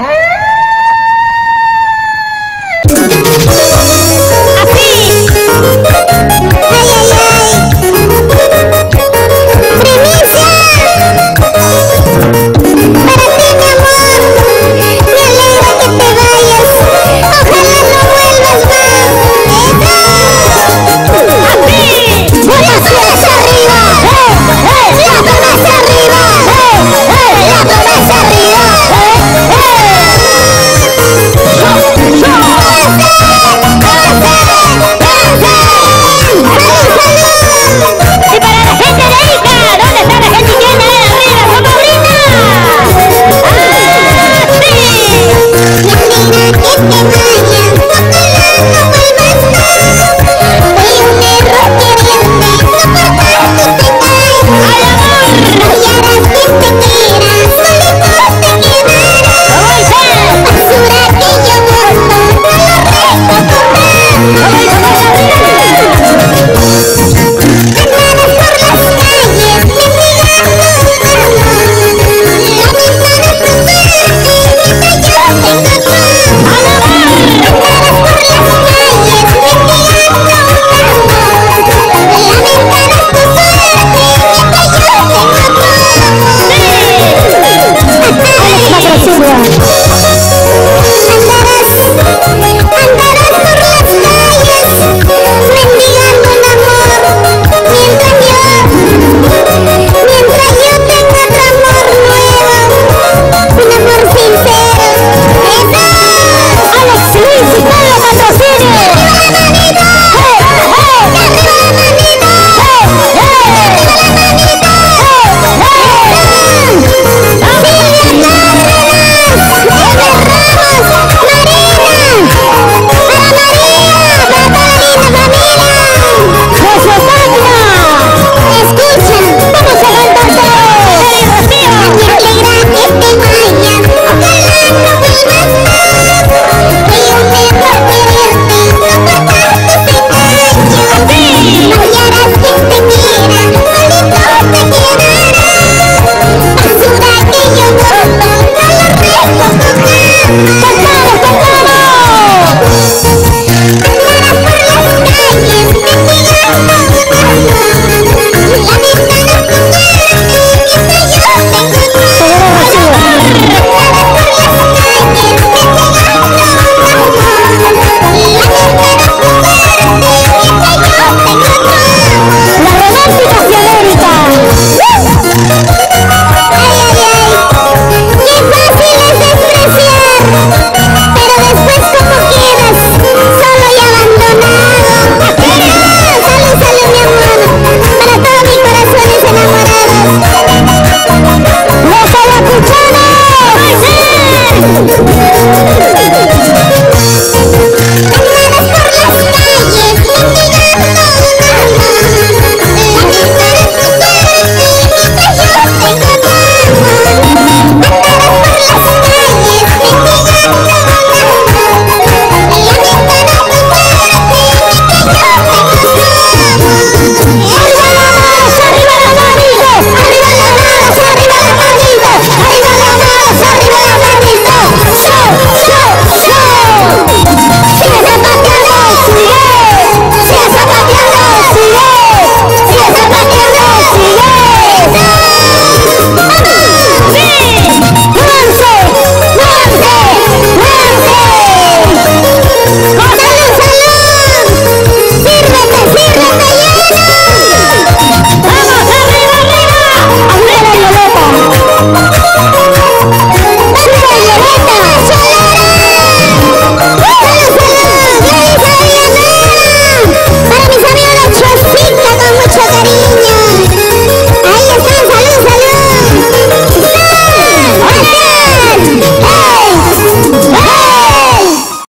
Ah! Vaya Uhul!